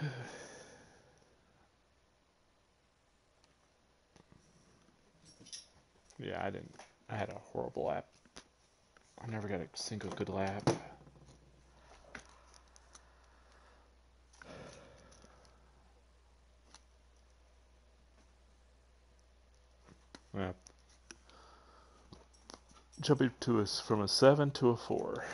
yeah, I didn't. I had a horrible lap. I never got a single good lap. Yeah. Jumping to us from a seven to a four.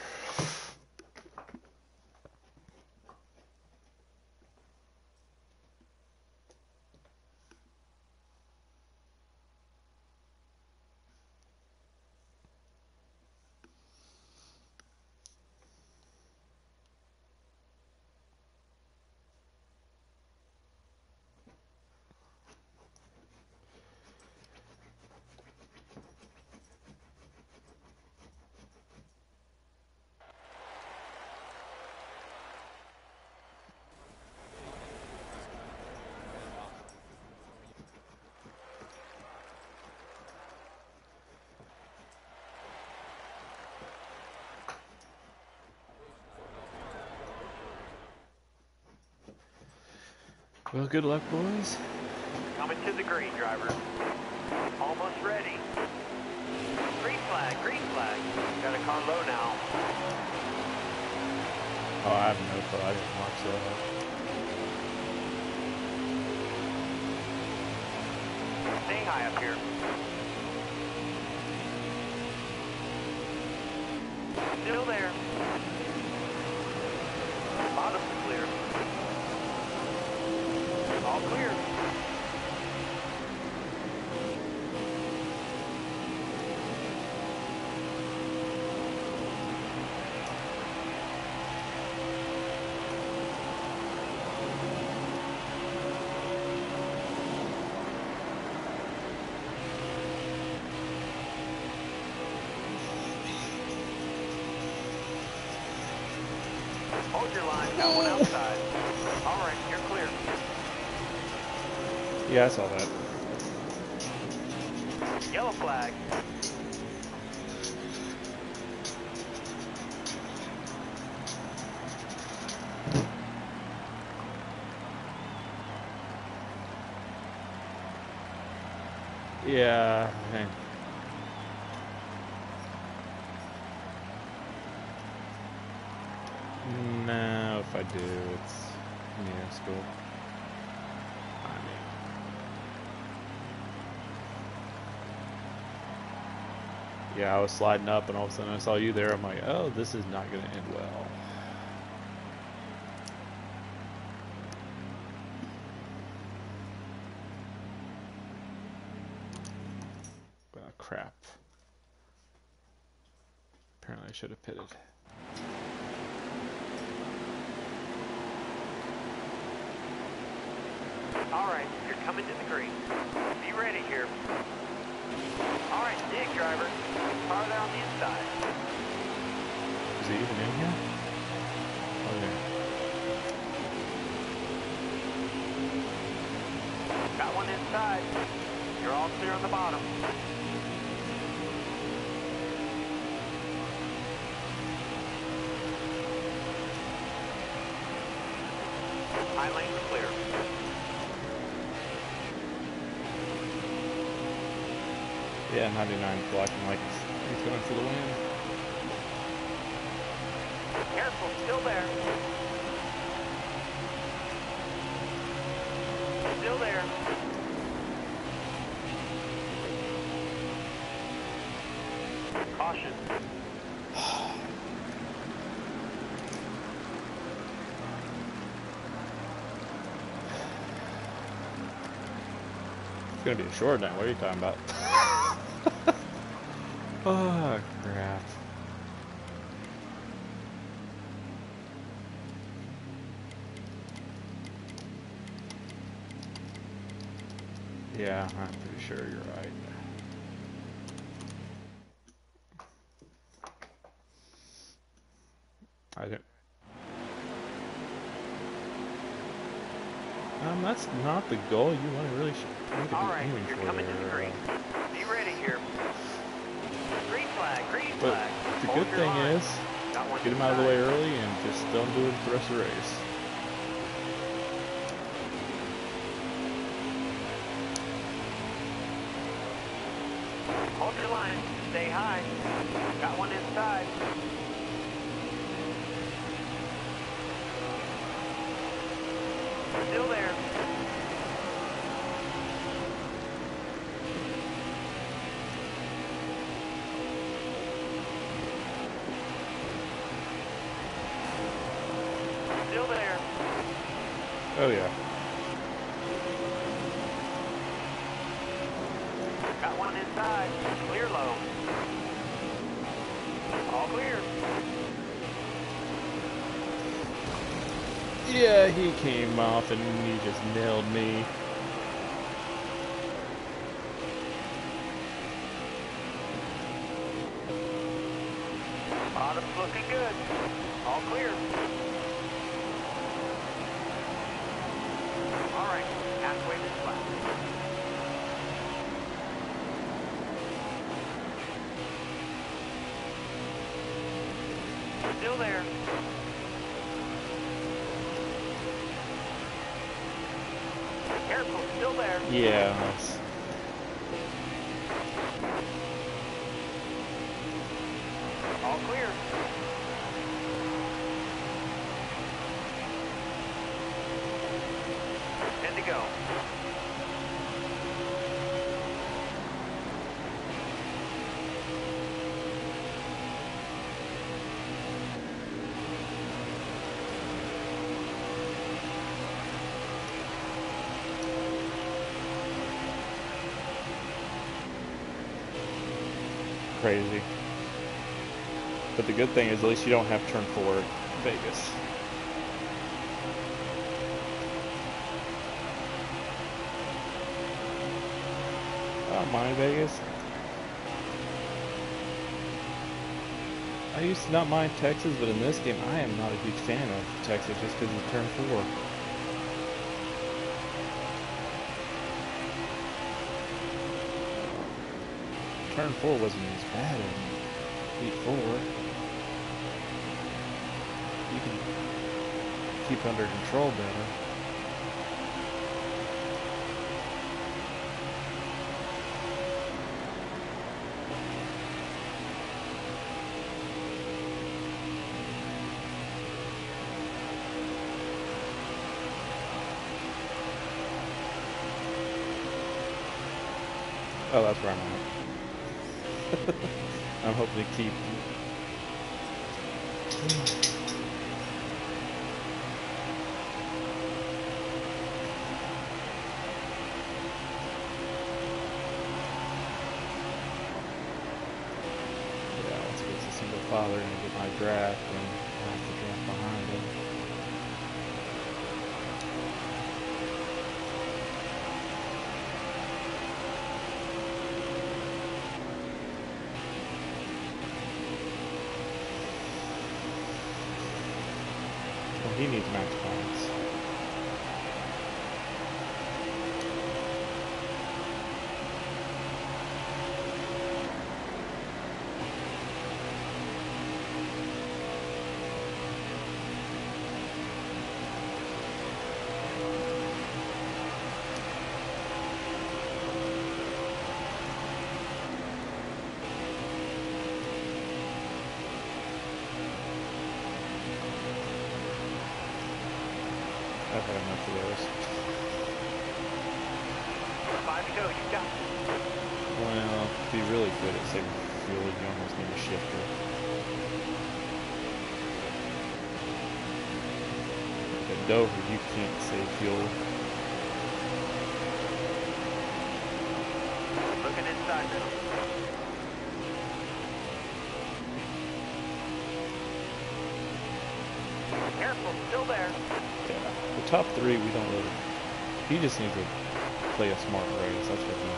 Well, good luck, boys. Coming to the green, driver. Almost ready. Green flag, green flag. Got a car low now. Oh, I have no clue. I didn't watch that. Staying high up here. Still there. Bottom's clear. All clear. Hold your line. Got one outside. All right, you're clear. Yeah, I saw that. I was sliding up, and all of a sudden I saw you there. I'm like, oh, this is not going to end well. Oh, crap. Apparently I should have pitted. All right, you're coming to the green. Be ready here. All right, dig, driver. Car there on the inside. Is he even in here? Oh, yeah. Got one inside. You're all clear on the bottom. High lane's clear. Yeah, 99 blocking like he's, he's going for the win. Careful, still there. Still there. Caution. It's gonna be a short night. What are you talking about? oh crap. Yeah, I'm pretty sure you're right. I don't. Um, that's not the goal. You want to really should need to All be right, aiming you're for coming to the there. green. Be ready here. Green flag, green But flag. the Hold good thing line. is, get him out of the way early and just don't do it for the rest of the race. line. Stay high. Got one inside. Came off and he just nailed me. Still there. Yeah. that's- All clear. Ten to go. Crazy. But the good thing is at least you don't have turn four Vegas. Oh I don't mind Vegas. I used to not mind Texas, but in this game, I am not a huge fan of Texas just because of turn four. Turn four wasn't as bad as Heat four. You can keep under control better. Oh, that's where I'm at. I'm keep. Well, he needs max points. Top three, we don't really. He just needs to play a smart race. That's what he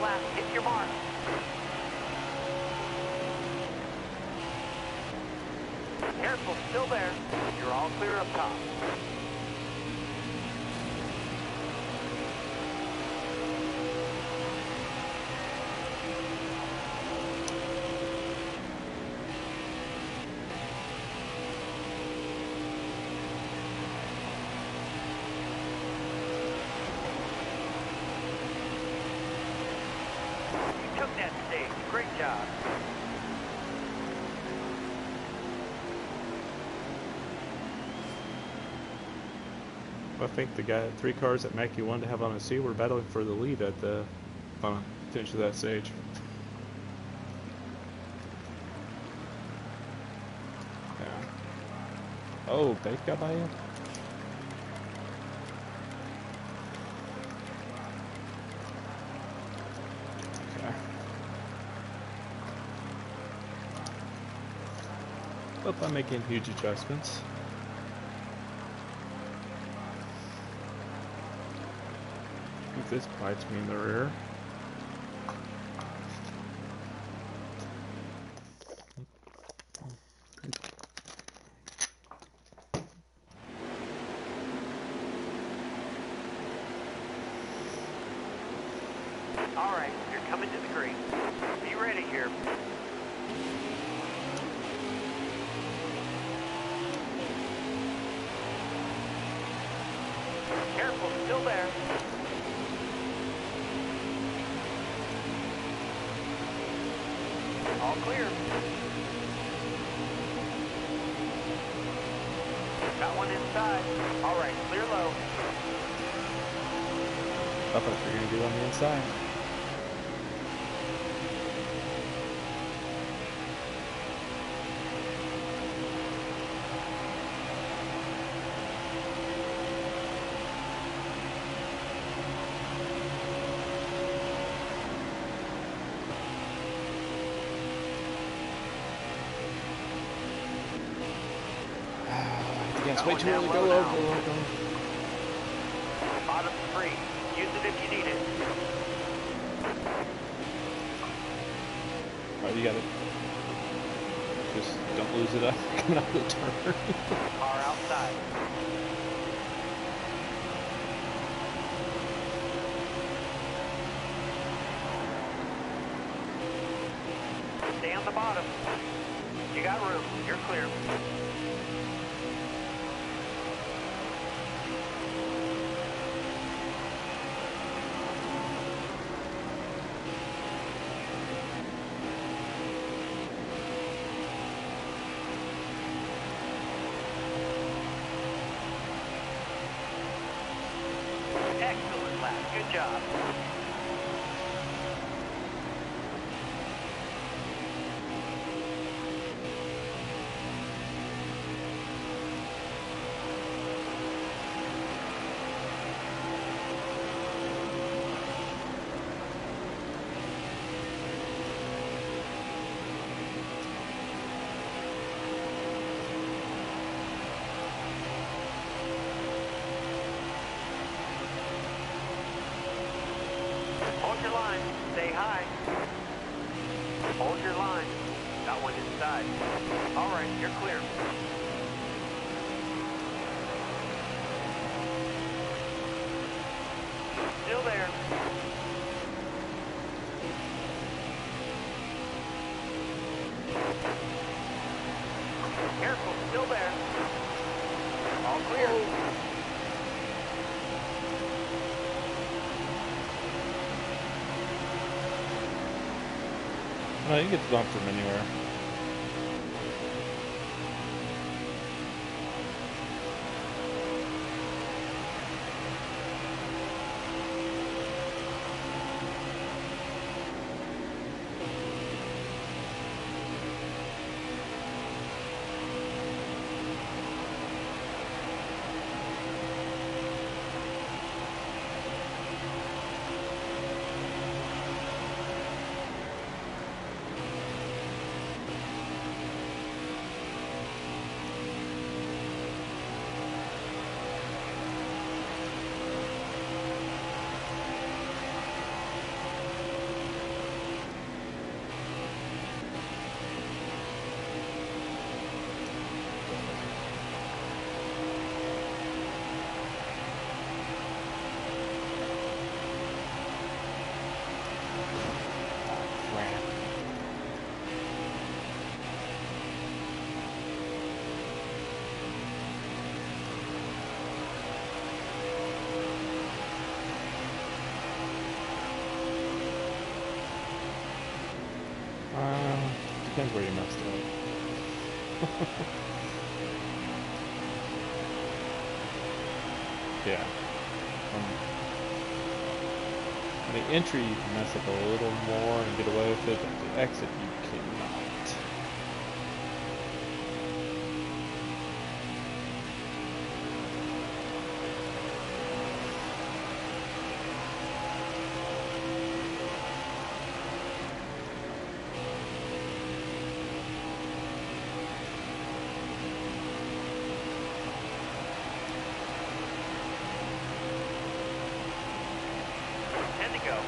Lap, hit your mark. Careful, still there. You're all clear up top. You took that stage. Great job. I think the guy, three cars that Mackie wanted to have on the a C were battling for the lead at the on finish of that stage. Yeah. Oh, Bake got by you? Okay. But I'm making huge adjustments. This bites me in the rear. All right, you're coming to the green. Be ready here. Careful, still there. All clear. Got one inside. All right, clear low. Up what you're gonna do on the inside. Against way too early. down Go now. low, go. Bottom's free. Use it if you need it. Alright, you got it. Just don't lose it up uh, coming out of the turn. Car outside. Stay on the bottom. You got room. You're clear. Clear. no, you can get the bump from anywhere. Entry, can mess up a little more and get away with it, but the exit, you cannot. Ten to go.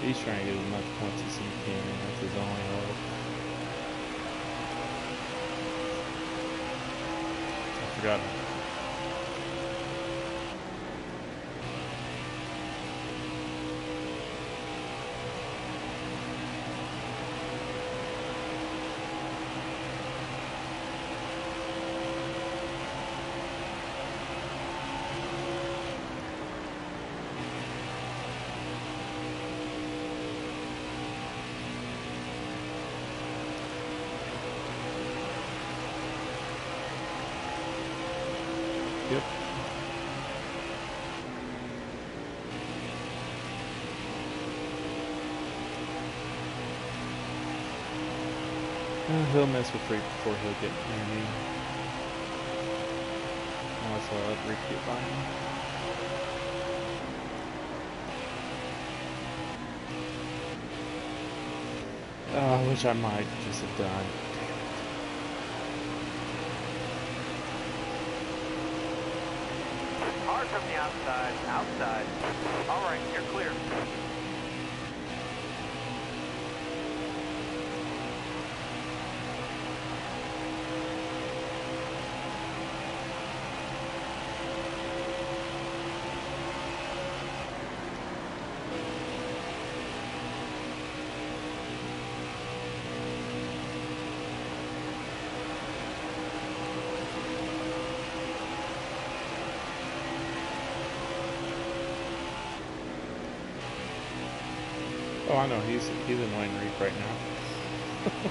He's trying to get as much points as he can. That's his only hope. I forgot. Yep. Mess with Reap before he'll get near me. I let get by him. Uh, which I might just have done. Hard from the outside. Outside. All right, you're clear. Oh, know. He's he's in Wayne Reap right now.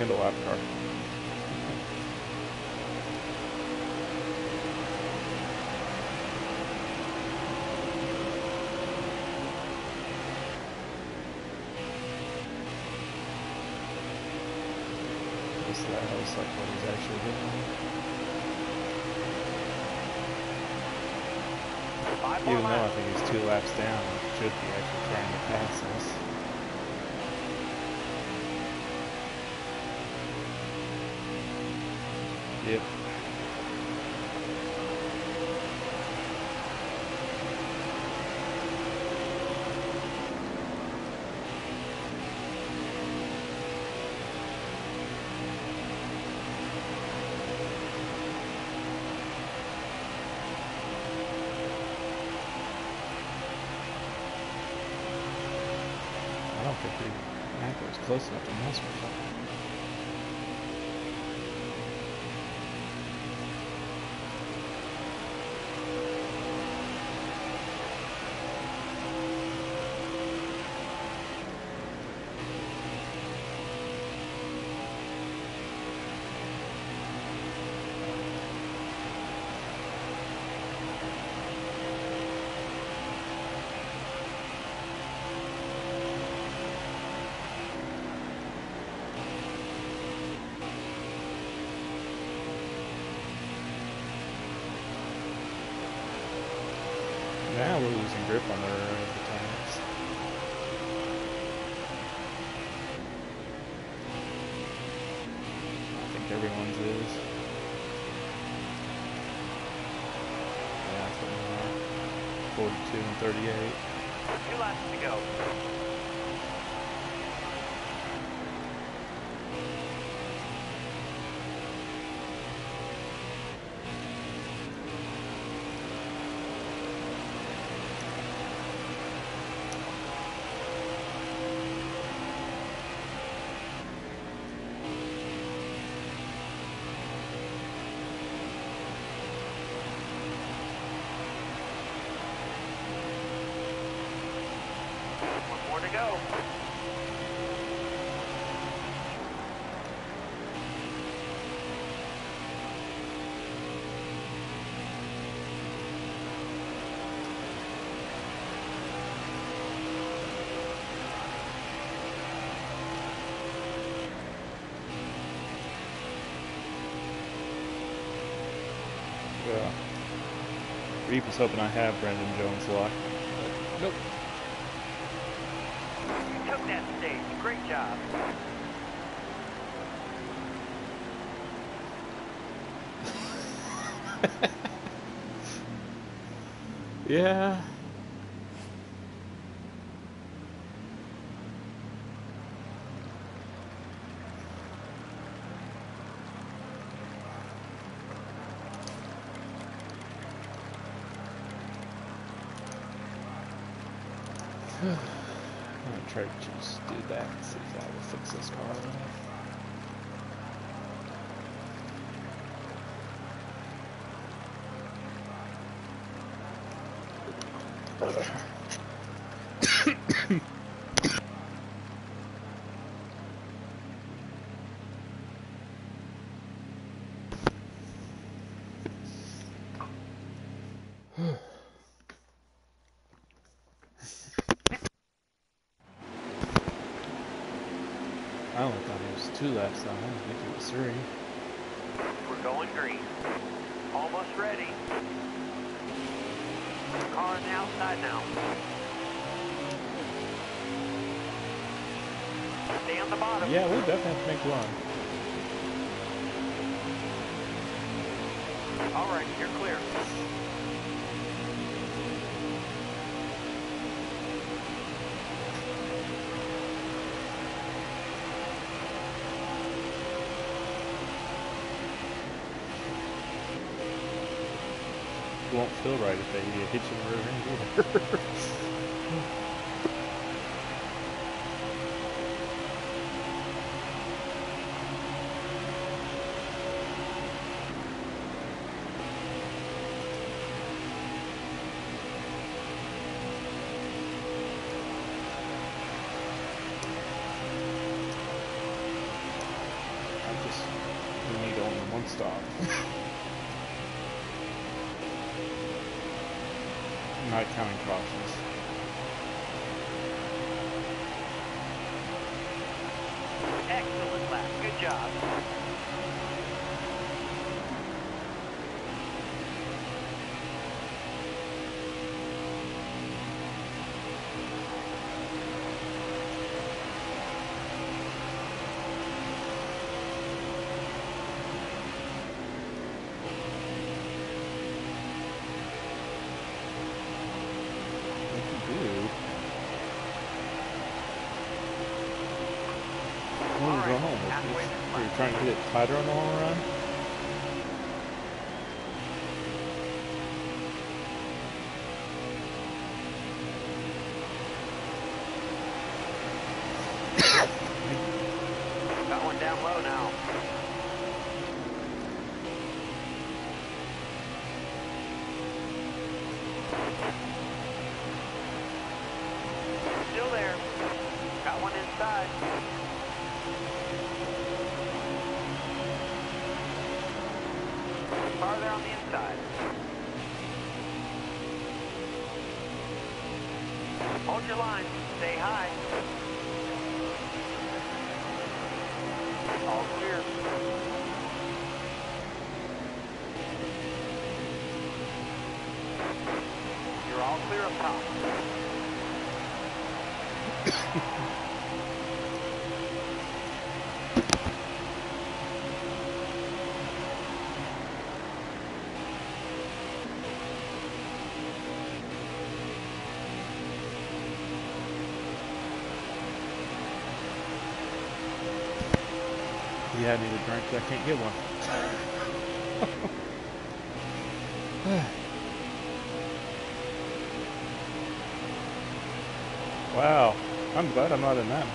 and a lap car. This that was like what he's actually doing. Five more Even though I laps. down, should be actually trying to pass us. Yep. I don't think we Mac was close enough to mess with 38. go. Yeah. Reap is hoping I have Brandon Jones locked. Yeah. I'm gonna try to just do that see if that will fix this car. I only thought it was two laps though. I didn't think it was three. We're going green. Almost ready. Car on the outside now. Stay on the bottom. Yeah, we'll definitely have to make one. All right, you're clear. Won't feel right if they hit you in the rear end it tighter on the long run. Got one down low now. Your line. Stay high. Yeah, I need a drink, but I can't get one. wow, I'm glad I'm not in that.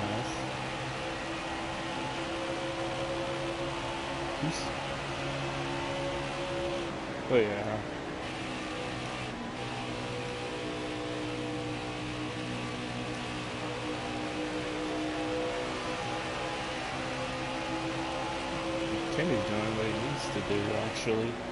Peace. Oh yeah. Actually.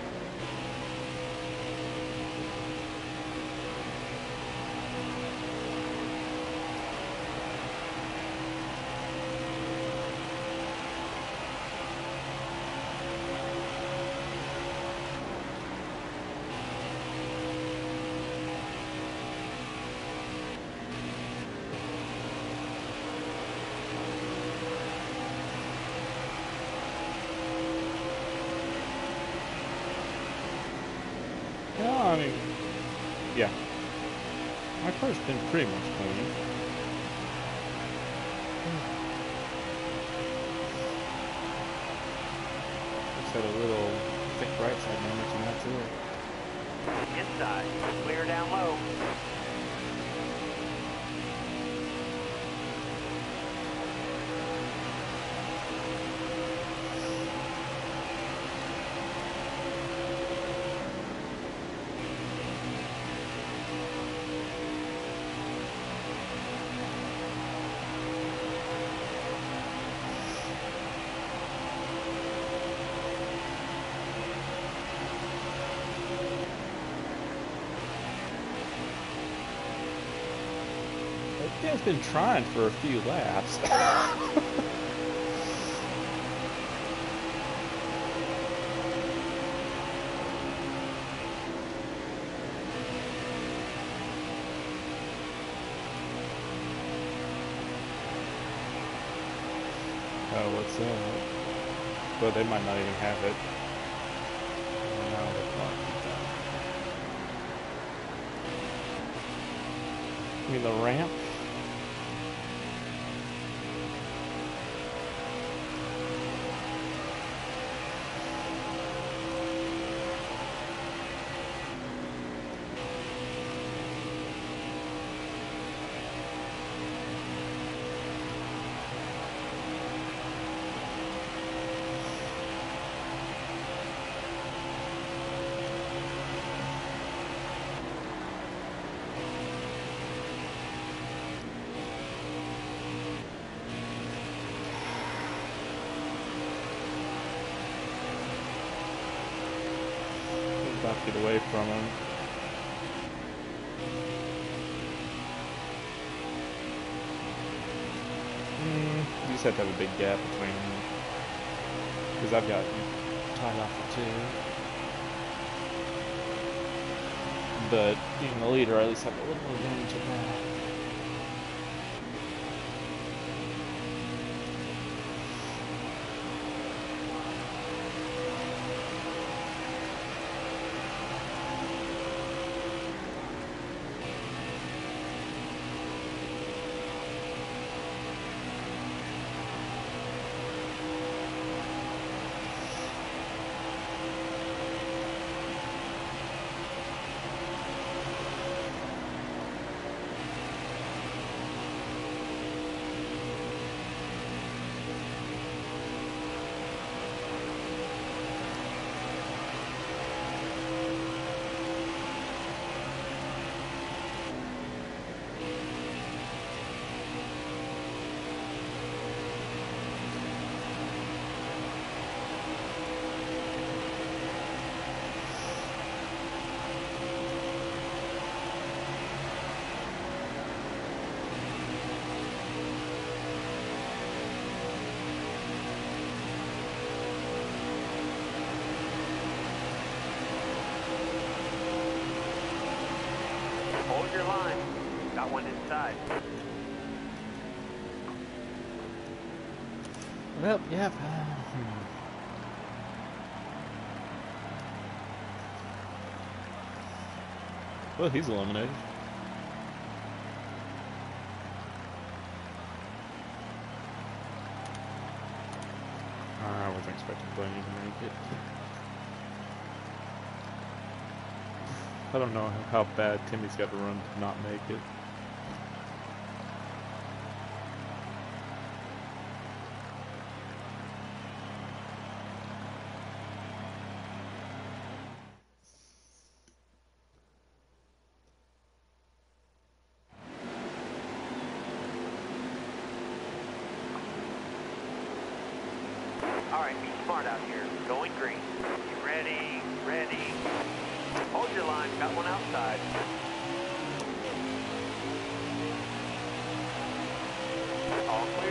Been pretty much clean. Thing's been trying for a few laps. oh, what's that? But they might not even have it. They mean the ramp? About to get away from him. Mm, you just have to have a big gap between them. Because I've got tied off for two. But being the leader, I at least have a little advantage of that. Well, yep. hmm. Well, he's eliminated. I wasn't expecting Blaney to make it. I don't know how bad Timmy's got to run to not make it. All right, be smart out here. Going green. You ready? Ready. Hold your line. Got one outside.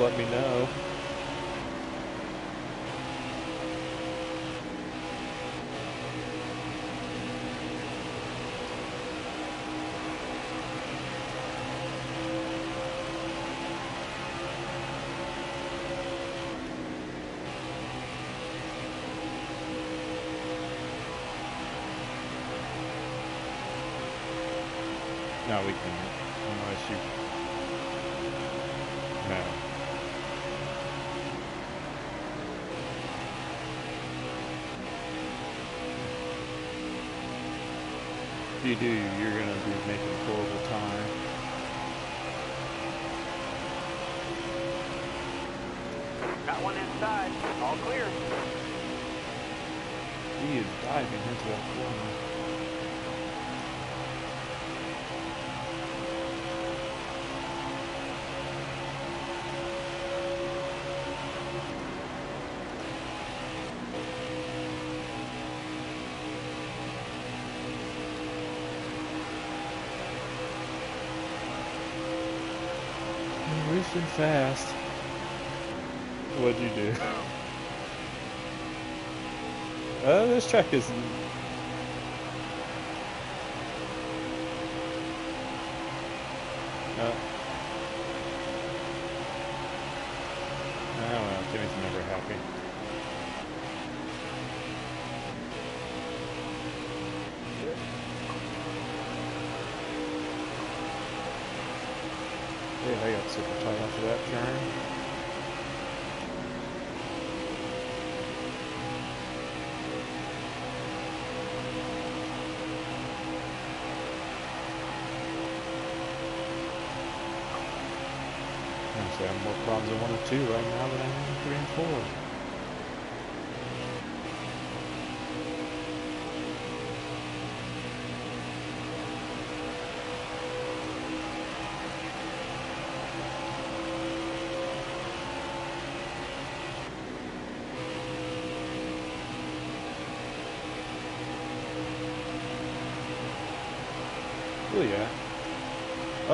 let me know. You do, you're gonna be making horrible time. Got one inside. All clear. He is diving into that corner. You're fast. What'd you do? Uh, this track is.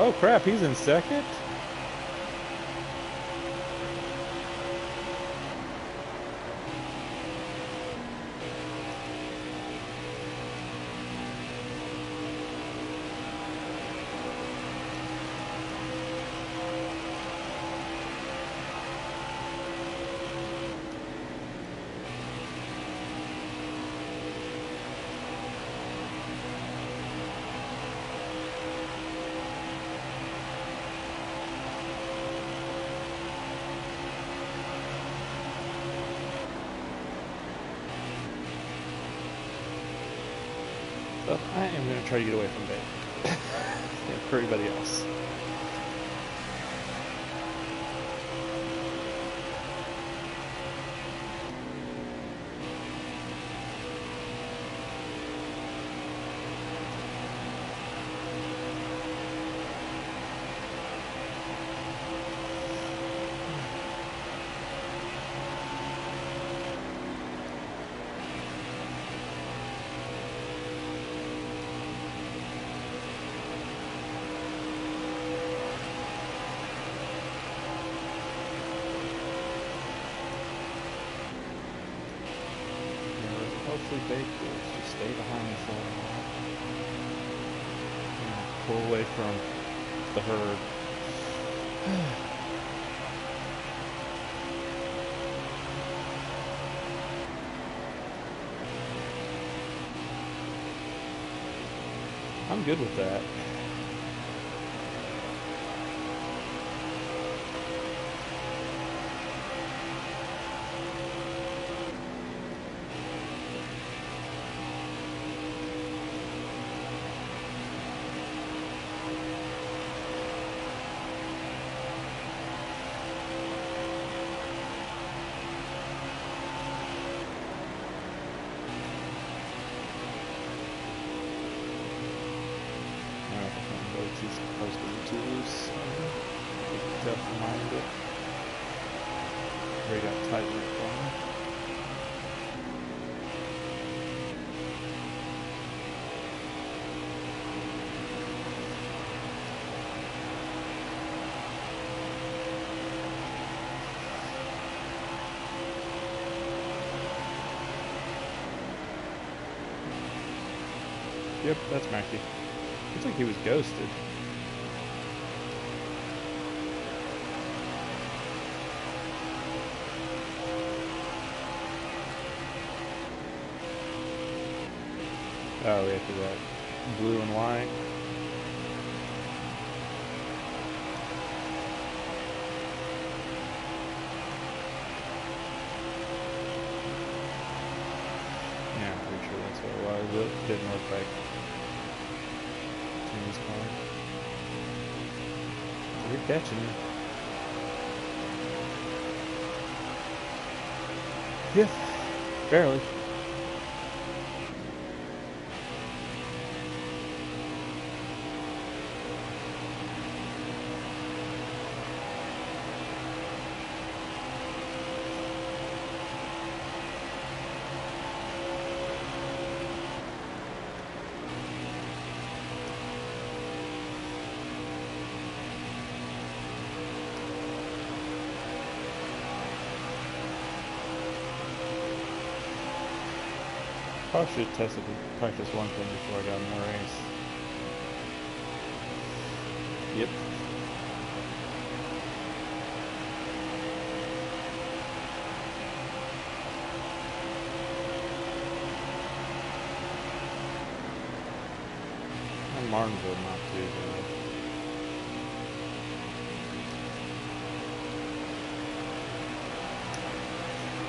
Oh crap, he's in second? I am going to try to get away from Dave. for everybody else. Good with that. Yep, that's Mackie. Looks like he was ghosted. Oh, yeah, for that blue and white. Yeah, I'm pretty sure that's what it was. It didn't look like. You're catching me. Yeah, barely. Probably should have tested practice one thing before I got in the race. Yep. And Martinsville not too bad.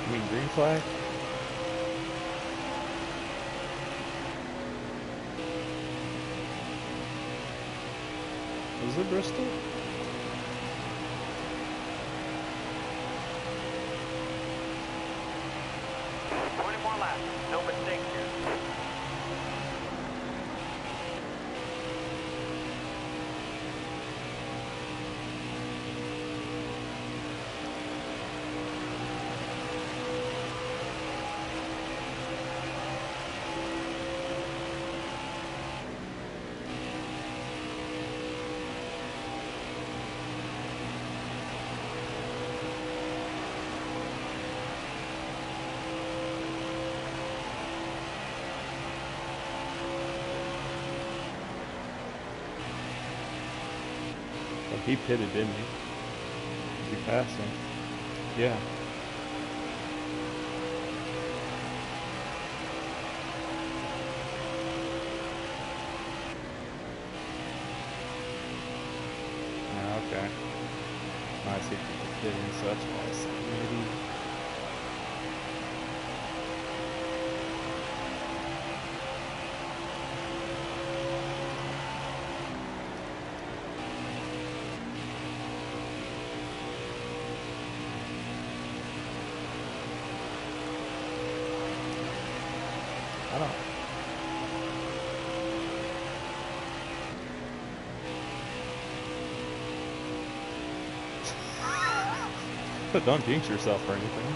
You mean green flag? Bristol? Twenty more laps. No mistakes here. But he pitted, didn't he? He passed him. Yeah. Ah, okay. I see people pitting, so I said maybe. But don't jinx yourself or anything.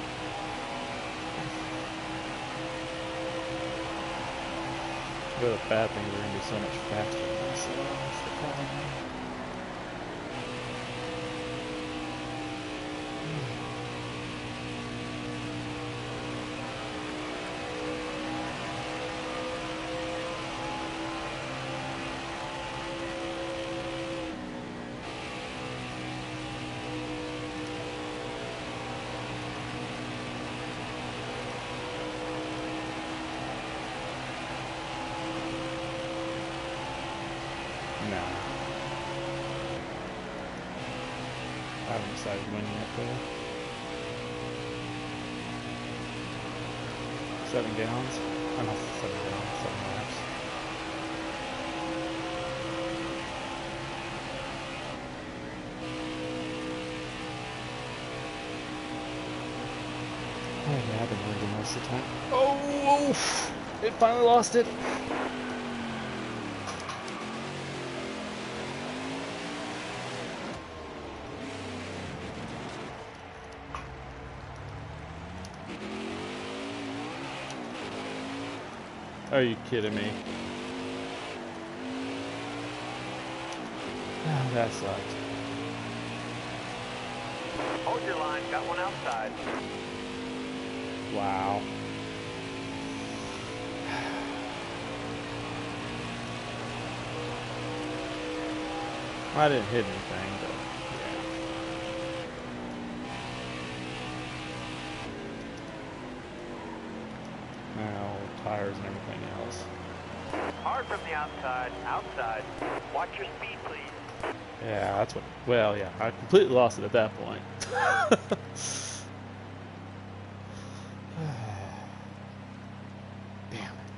The bad things are gonna be so much faster than so that's the problem. It finally lost it. Are you kidding me? Ah, that sucked. Hold your line. Got one outside. Wow. I didn't hit anything, but yeah. Now tires and everything else. Hard from the outside. Outside. Watch your speed, please. Yeah, that's what. Well, yeah, I completely lost it at that point. Damn it.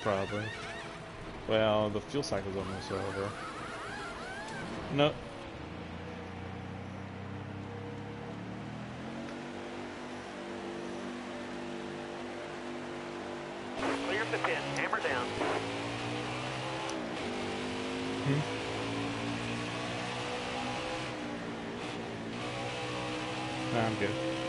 Probably. Well, the fuel cycle's almost over. No. Clear the pit. Hammer down. Hmm. Nah, I'm good.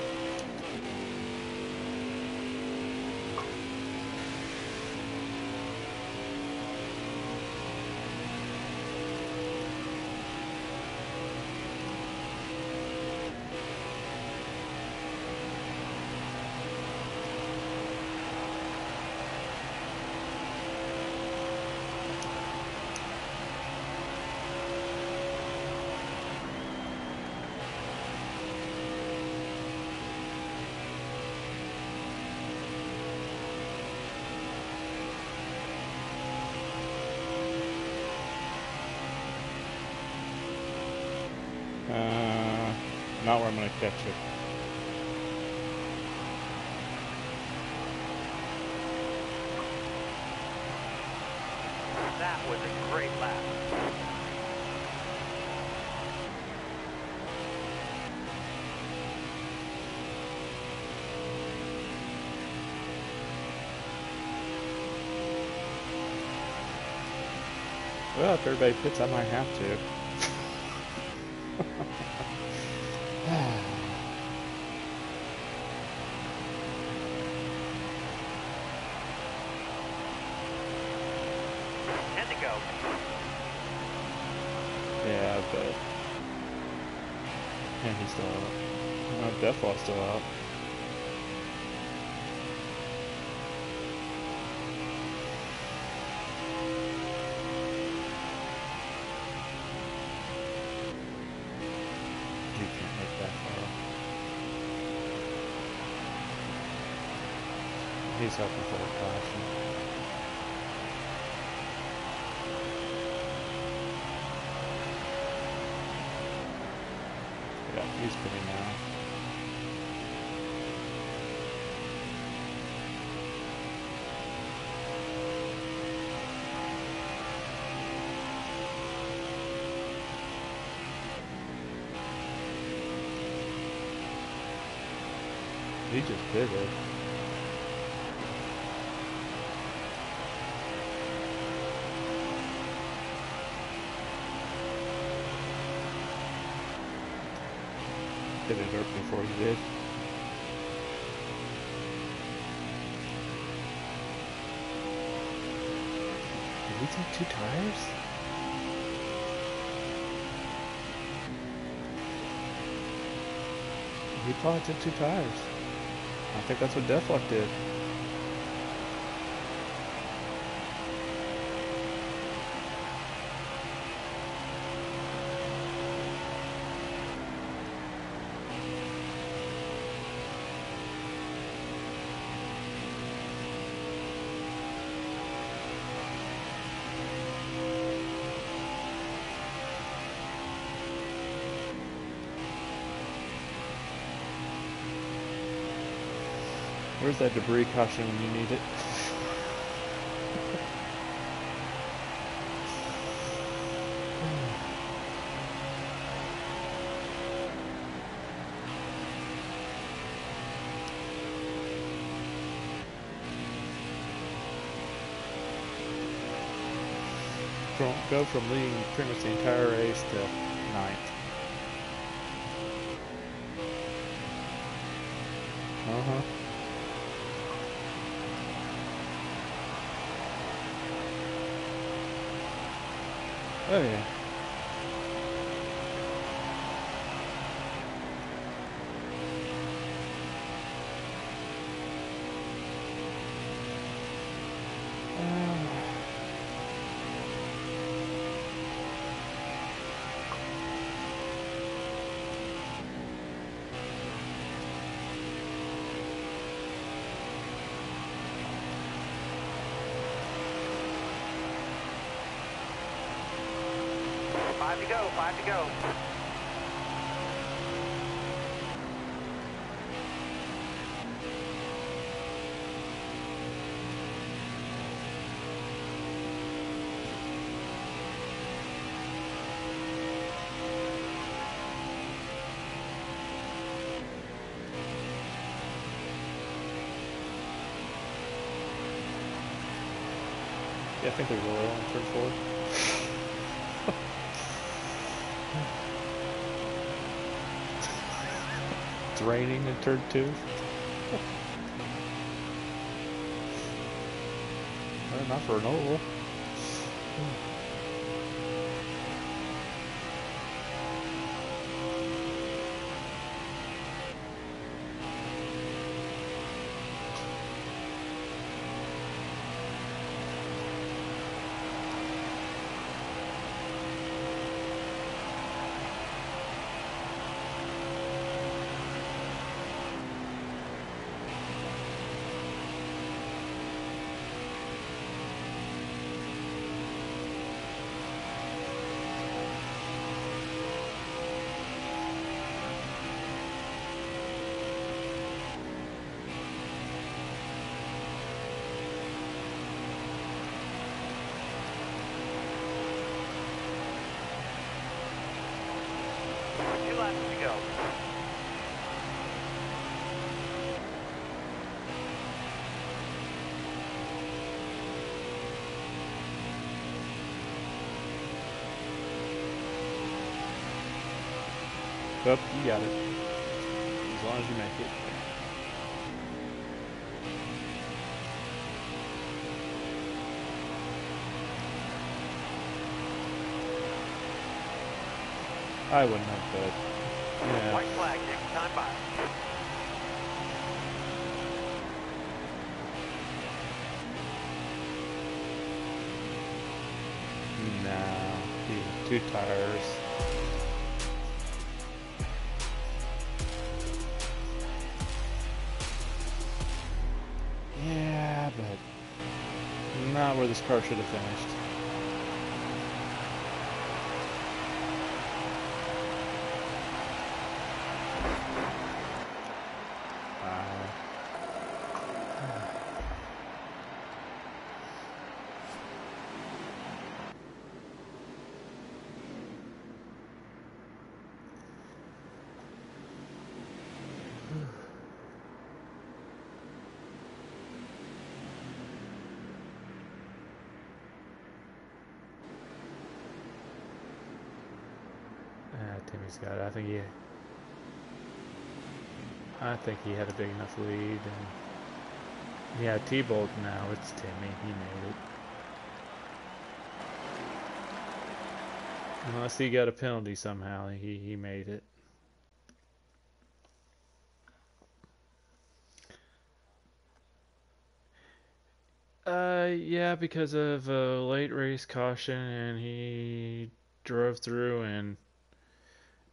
Not where I'm gonna catch it. That was a great lap. Well, if everybody pits, I might have to. Still out. He's helping for a caution. Yeah, he's pretty now. He just pitted. Hit it up before he did. Did he take two tires? He took two tires. Think that's what Deathlock did. Where's that debris caution when you need it? Go from leading pretty much the entire race to To go, I think there's oil on turn four. It's raining in turn two. Not for an oval. Hmm. Up, you got it. As long as you make it. I wouldn't have, but yeah. White flag, next time by. No, two tires. Not where this car should have finished. Wow. I think he. I think he had a big enough lead, and yeah, T-Bolt now. It's Timmy. He made it. Unless he got a penalty somehow, he he made it. Uh, yeah, because of a late race caution, and he drove through and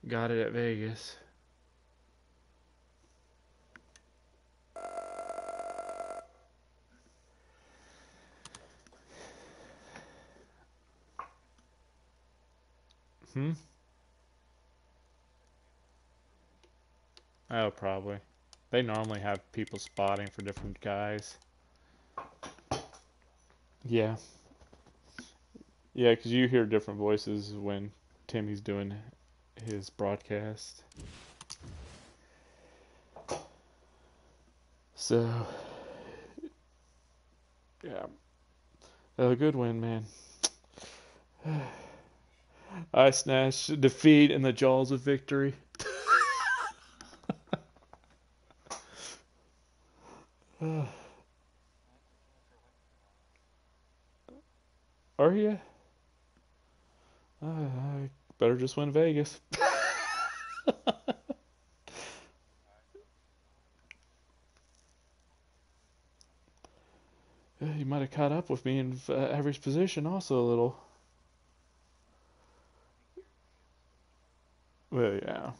got it at Vegas. Hmm? Oh, probably. They normally have people spotting for different guys. Yeah. Yeah, because you hear different voices when Timmy's doing his broadcast. So, yeah. A good win, man. I snatched defeat in the jaws of victory. Are you? uh, better just win Vegas. You might have caught up with me in uh, average position also a little. Well, yeah.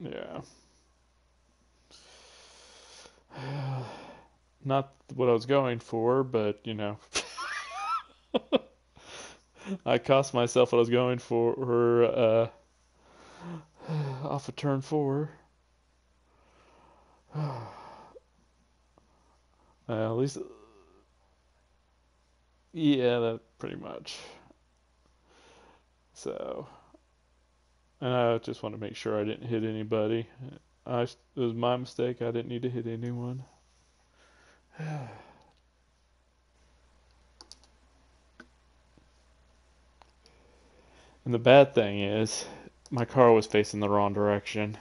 Yeah. Not what I was going for, but you know. I cost myself what I was going for uh, off of turn four. Uh, at least, yeah, that pretty much. So, and I just want to make sure I didn't hit anybody. I, it was my mistake. I didn't need to hit anyone. And the bad thing is, my car was facing the wrong direction.